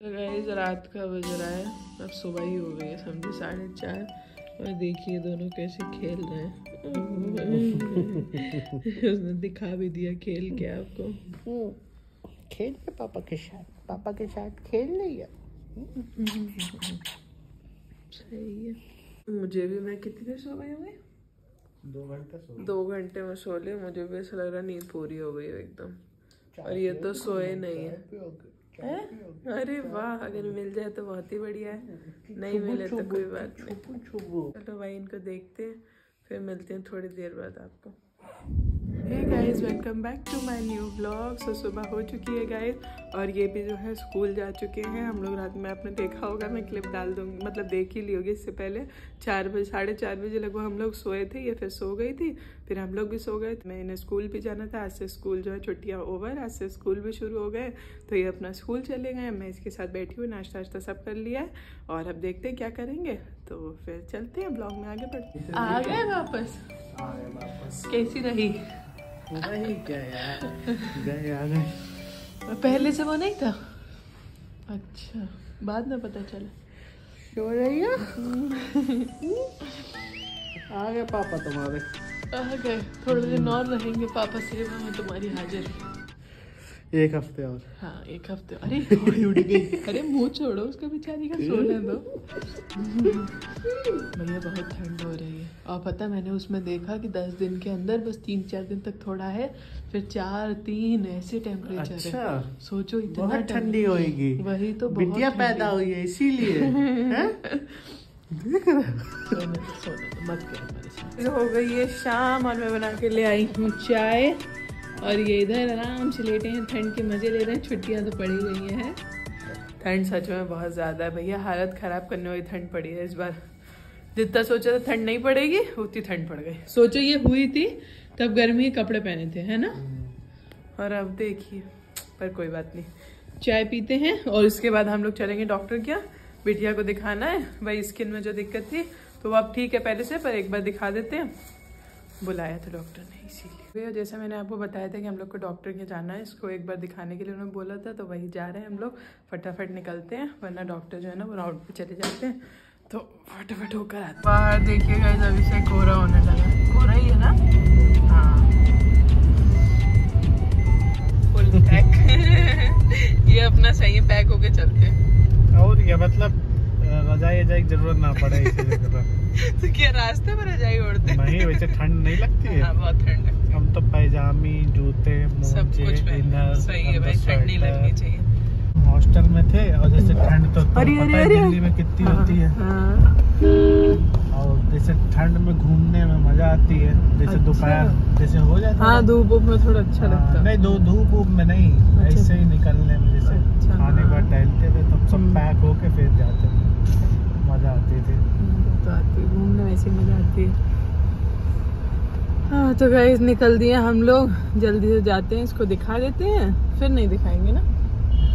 तो गाइस रात का बज रहा है। अब सुबह ही हो गई है समझे? साढ़े चार। और देखिए दोनों कैसे खेल रहे हैं। उसने दिखा भी दिया खेल के आपको। खेल ले पापा के साथ? पापा के साथ खेल लिया सही है। मुझे भी मैं कितनी देर सो गई होंगी दो घंटे सो दो घंटे में सो लिया। मुझे भी ऐसा लग रहा नींद पूरी हो गई है एकदम। और ये तो सोए नहीं है। हैं? अरे वाह अगर मिल जाए तो बहुत ही बढ़िया है। नहीं मिले तो कोई बात नहीं। चलो भाई इनको देखते हैं फिर मिलते हैं थोड़ी देर बाद आपको। Hey guys welcome back to my new blog so सुबह हो चुकी है गाइज़ और ये भी जो है स्कूल जा चुके हैं। हम लोग रात में आपने देखा होगा मैं क्लिप डाल दूँगी। मतलब देख ही ली होगी इससे पहले। चार बजे साढ़े चार बजे लगभग हम लोग सोए थे ये फिर सो गई थी फिर हम लोग भी सो गए। मैं इन्हें स्कूल भी जाना था आज से स्कूल जो है छुट्टियाँ ओवर आज से स्कूल भी शुरू हो गए। तो ये अपना स्कूल चले गए मैं इसके साथ बैठी हुई नाश्ता वाश्ता सब कर लिया है और अब देखते हैं क्या करेंगे। तो फिर चलते हैं ब्लॉग में आगे बढ़ते आ गए वापस। कैसी रही? नहीं क्या यार? गए आ गए पहले से वो नहीं था? अच्छा बाद में पता चला। सो रही हो? आ गए पापा तुम्हारे। आ गए थोड़े दिन और रहेंगे पापा सेवा में तुम्हारी हाजिर। एक हफ़्ते और। हाँ एक हफ़्ते अरे उड़ गई। अरे मुँह छोड़ो उसका बेचारी का सोने दो। भैया बहुत ठंड हो रही है। और पता मैंने उसमें देखा कि दस दिन के अंदर बस तीन चार दिन तक थोड़ा है फिर चार तीन ऐसे टेम्परेचर अच्छा है सोचो इतना बहुत ठंडी होएगी। वही तो बिटिया पैदा हुई है इसीलिए। देख रहे हो? मत करो हो गई है शाम और मैं बना के ले आई हूँ चाय। और ये इधर आराम से लेटे हैं ठंड के मज़े ले रहे हैं छुट्टियाँ तो पड़ी गई हैं। ठंड सच में बहुत ज़्यादा है भैया हालत ख़राब करने वाली ठंड पड़ी है इस बार। जितना सोचा था ठंड नहीं पड़ेगी उतनी ठंड पड़ गई। सोचो ये हुई थी तब गर्मी के कपड़े पहने थे है ना? और अब देखिए पर कोई बात नहीं। चाय पीते हैं और इसके बाद हम लोग चलेंगे डॉक्टर क्या बिटिया को दिखाना है। भाई स्किन में जो दिक्कत थी तो वो अब ठीक है पहले से पर एक बार दिखा देते हैं। बुलाया था डॉक्टर ने इसीलिए। भैया जैसे मैंने आपको बताया था कि हम लोग को डॉक्टर के जाना है इसको एक बार दिखाने के लिए उन्होंने बोला था तो वही जा रहे हैं हम लोग। फटाफट निकलते हैं वरना डॉक्टर जो है ना वो राउंड पे चले जाते हैं। तो फटाफट होकर आते बाहर देखिएगा अभी से कोहरा होने लगा कोहरा ही है ना? हाँ। फुल पैक ये अपना सही पैक होके चलते हैं। और क्या मतलब रजाई रजाई ज़रूरत ना पड़े हूँ। तो क्या रास्ते में रजाई ओढ़ते नहीं वैसे ठंड नहीं लगती है हाँ बहुत ठंड है हम तो पैजामी जूते सब कुछ इनर सही है भाई ठंड नहीं लगनी चाहिए हॉस्टल में थे और जैसे ठंड तो, तो अरे, पता अरे, है अरे। दिल्ली में कितनी होती है हाँ, और जैसे ठंड में घूमने में मज़ा आती है जैसे अच्छा। दोपहर जैसे हो जाता हाँ है धूप वूप में थोड़ा अच्छा हाँ, लगता है नहीं दो धूप वूप में नहीं अच्छा। ऐसे ही निकलने में जैसे अच्छा, खाने के हाँ। बाद टहलते थे तब सब हम्म। पैक होके फिर जाते थे मज़ा आती थी तो आती है घूमने ऐसी मज़ा आती है। हाँ तो गाइस निकल दिए हम लोग। जल्दी से जाते हैं इसको दिखा देते हैं। फिर नहीं दिखाएँगे ना।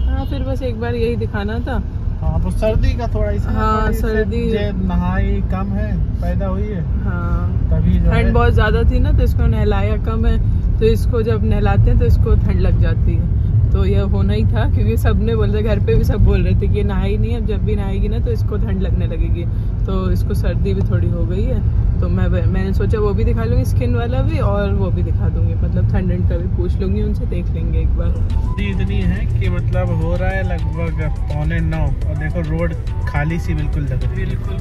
हाँ फिर बस एक बार यही दिखाना था। हाँ वो सर्दी का थोड़ा इसमें हाँ, सर्दी। नहाई कम है पैदा हुई है। हाँ। तभी ठंड बहुत ज़्यादा थी ना तो इसको नहलाया कम है। तो इसको जब नहलाते हैं तो इसको ठंड लग जाती है। तो यह होना ही था क्योंकि सबने बोल रहे घर पे भी सब बोल रहे थे कि ये नहाई नहीं अब जब भी नहाएगी ना तो इसको ठंड लगने लगेगी। तो इसको सर्दी भी थोड़ी हो गई है तो मैं मैंने सोचा वो भी दिखा लूँगी स्किन वाला भी और वो भी दिखा दूँगी। मतलब ठंड ठंड का भी पूछ लूँगी उनसे देख लेंगे एक बार। सर्दी इतनी है कि मतलब हो रहा है लगभग पौने नौ और देखो रोड खाली सी बिल्कुल लग रही है। बिल्कुल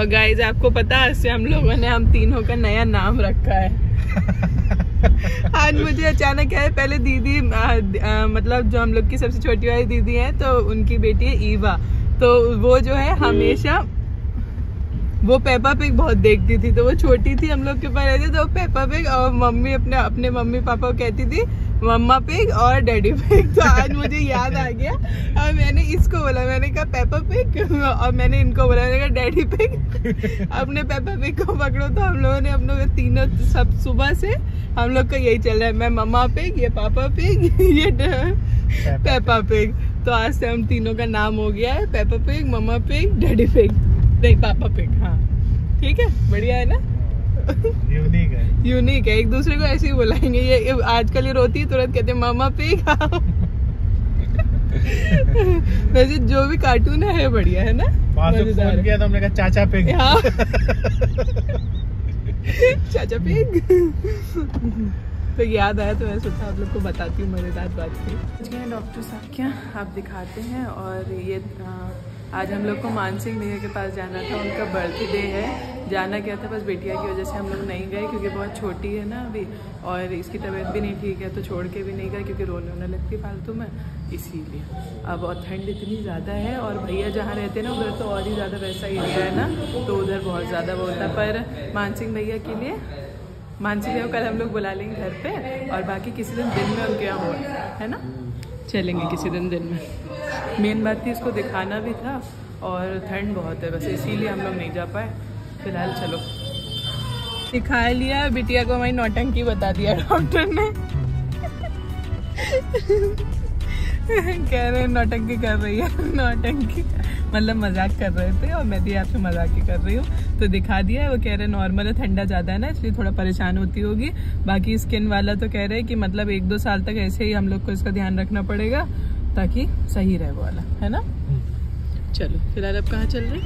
और गाइज़ आपको पता है इससे हम लोगों ने हम तीनों का नया नाम रखा है। आज मुझे अचानक क्या है पहले दीदी आ, आ, मतलब जो हम लोग की सबसे छोटी वाली दीदी है तो उनकी बेटी है ईवा। तो वो जो है हमेशा वो पेपा पिग बहुत देखती थी तो वो छोटी थी हम लोग के पास रहती तो पेपा पिग और मम्मी अपने अपने मम्मी पापा को कहती थी मम्मा पिग और डैडी पिग तो आज मुझे याद आ गया। और मैंने इसको बोला मैंने कहा पेपा पिग और मैंने इनको बोला मैंने कहा डैडी पिग अपने पेपा पिग को पकड़ो। तो हम लोगों ने हम लोग तीनों सब सुबह से हम लोग का यही चल रहा है। मैं मम्मा पिग ये पापा पिग ये पेपा पिग तो आज से हम तीनों का नाम हो गया है Peppa Pig mama pig daddy pig नहीं पापा पिग हाँ। ठीक है? बढ़िया है ना? यूनिक है। यूनिक है एक दूसरे को ऐसे ही बुलाएँगे ये आजकल ये रोती है तुरंत कहते हैं मामा पे हाँ वैसे जो भी कार्टून है बढ़िया है ना? मज़ेदार फ़ोन किया तो हमने कहा चाचा पिग हाँ। चाचा पिग तो याद आया तो मैं सोचा आप लोग को बताती हूँ मज़ेदार बात की डॉक्टर साहब क्या आप दिखाते हैं और ये आज हम लोग को मानसिंह भैया के पास जाना था, उनका बर्थडे है। जाना क्या था, बस बेटिया की वजह से हम लोग नहीं गए, क्योंकि बहुत छोटी है ना अभी, और इसकी तबीयत भी नहीं ठीक है तो छोड़ के भी नहीं गए, क्योंकि रोने होने लगती फालतू में, इसीलिए। अब और ठंड इतनी ज़्यादा है, और भैया जहाँ रहते हैं ना, उधर तो और ही ज़्यादा वैसा एरिया है ना तो उधर बहुत ज़्यादा वो होता है। पर मानसिंह भैया के लिए, मानसिंह भैया कल हम लोग बुला लेंगे घर पे, और बाकी किसी दिन दिन में उनके यहाँ हो, है ना? चलेंगे किसी दिन दिन में। मेन बात थी, इसको दिखाना भी था और ठंड बहुत है, बस इसीलिए हम लोग नहीं जा पाए। फ़िलहाल चलो। दिखा लिया, बिटिया को हमारी नौटंकी बता दिया डॉक्टर ने। कह रहे नौटंकी कर रही है, नौटंकी। मतलब मज़ाक कर रहे थे और मैं भी आपसे मज़ाक ही कर रही हूँ। तो दिखा दिया है, वो कह रहे हैं नॉर्मल है, ठंडा ज़्यादा है ना, इसलिए थोड़ा परेशान होती होगी। बाकी स्किन वाला तो कह रहे हैं कि मतलब एक दो साल तक ऐसे ही हम लोग को इसका ध्यान रखना पड़ेगा। ताकि सही रहे वो वाला है ना? हम्म। चलो फ़िलहाल अब कहाँ चल रहे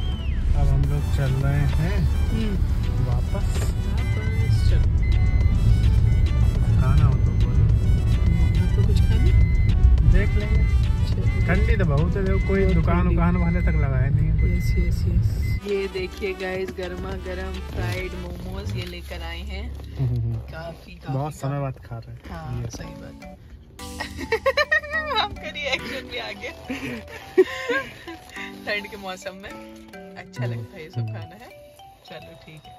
अब हम लोग चल रहे हैं हम्म। वापस। वापस चलो। खाना हो तो बोलो। तो कुछ खाने? देख लेंगे। ठंडी तो बहुत है कोई दुकान उकान वाले तक लगाए नहीं है यस यस यस ये देखिए गाइस गर्मा गर्म फ्राइड मोमोज ये लेकर आए हैं। काफ़ी काफ़ी बहुत समय बाद खा रहे हैं। हाँ सही बात। आपका रिएक्शन भी आ गया ठंड के मौसम में अच्छा लगता है ये सब खाना है? चलो ठीक है।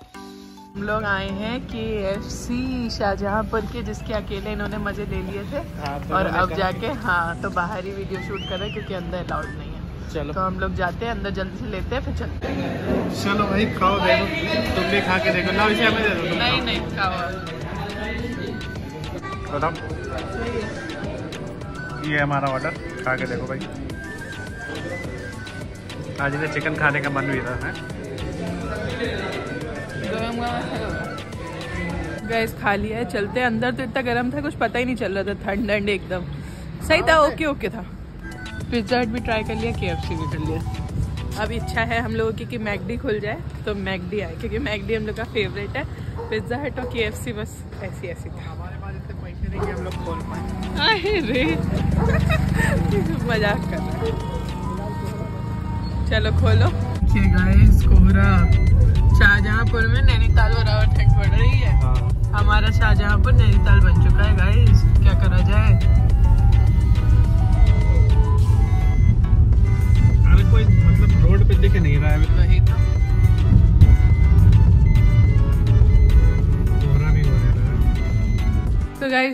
हम लोग आए हैं के एफ़ सी शाहजहाँपुर के जिसके अकेले इन्होंने मज़े ले लिए थे। हाँ, तो और अब जाके हाँ तो बाहर ही वीडियो शूट कर रहे क्योंकि अंदर अलाउड नहीं है। चलो। तो हम लोग जाते हैं अंदर जल्दी से लेते हैं फिर चलते हैं। चलो भाई खाओ देखो तुम भी खा के देखो। ना इसे हमें दे दो नहीं नहीं खाओ। ये हमारा ऑर्डर खा के देखो भाई। आज इसे चिकन खाने का मन भी रहा है? गैस खा लिया है चलते हैं अंदर। तो इतना गर्म था कुछ पता ही नहीं चल रहा था ठंड ठंड एकदम। सही था ओके ओके था। पिज्जा हट भी ट्राई कर लिया के भी कर लिया। अब इच्छा है हम लोगों की कि मैगडी खुल जाए तो मैगडी आए क्योंकि मैगडी हम लोग का फेवरेट है। पिज्जा हट और के बस ऐसी ऐसी था। हम लोग खोल। पाए रे मज़ाक कर चलो खोलो गाइस कोहरा। शाहजहाँपुर में नैनीताल बराबर ठंड पड़ रही है। हाँ। हमारा शाहजहांपुर नैनीताल बन चुका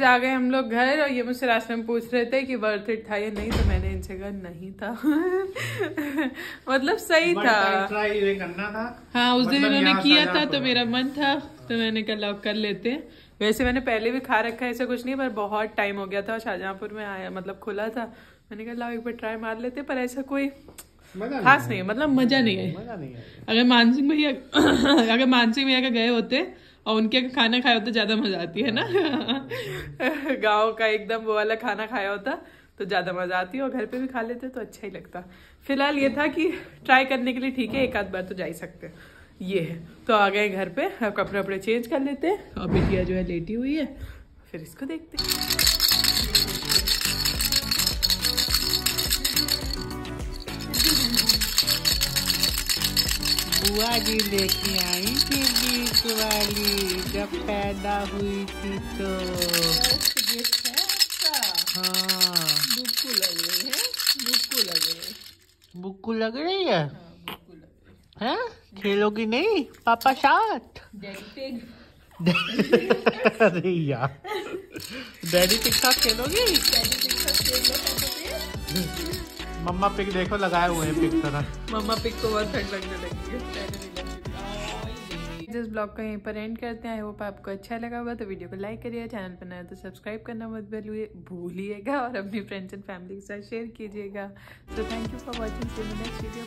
गाइज़ आ गए हम लोग घर और ये मुझसे रास्ते में पूछ रहे थे कि बर्थ इट था या नहीं तो मैंने इनसे कहा नहीं था। मतलब सही था। ट्राई करना था। हाँ उस दिन मतलब इन्होंने किया था तो मेरा मन था तो मैंने कहा लॉक कर लेते हैं। वैसे मैंने पहले भी खा रखा है ऐसा कुछ नहीं पर बहुत टाइम हो गया था शाहजहाँपुर में आया मतलब खुला था। मैंने कहा लाओ एक बार ट्राई मार लेते पर ऐसा कोई खास नहीं है मतलब मज़ा नहीं है अगर मानसिंह भैया अगर मानसिंह भैया का गए होते और उनके अगर खाना खाया होता ज़्यादा मज़ा आती है ना? गाँव का एकदम वो वाला खाना खाया होता तो ज़्यादा मज़ा आती है और घर पे भी खा लेते तो अच्छा ही लगता। फ़िलहाल ये था कि ट्राई करने के लिए ठीक है एक आध बार तो जा ही सकते ये है। तो आ गए घर पे कपड़े वपड़े चेंज कर लेते हैं। और बिटिया जो है लेटी हुई है। फिर इसको देखते हैं। बुआ जी लेके आई थी बीच वाली जब पैदा हुई थी तो। हाँ बुक्कू लग रही है। बुक्कू लग रही बुक्कू लग रही है। हैं? खेलोगी नहीं? पापा साथ? अरे यार। डैडी के साथ खेलोगी? मम्मा पिक देखो लगाए हुए हैं पिक तरह। मम्मा पिक को बहुत ठंड लगने लगी है। जिस ब्लॉग को यहीं पर एंड करते हैं होप आपको अच्छा लगा होगा तो वीडियो को लाइक करिए चैनल पर नया तो सब्सक्राइब करना मत भूलिएगा और अपनी फ्रेंड्स एंड फैमिली के साथ शेयर कीजिएगा। तो thank you for watching next video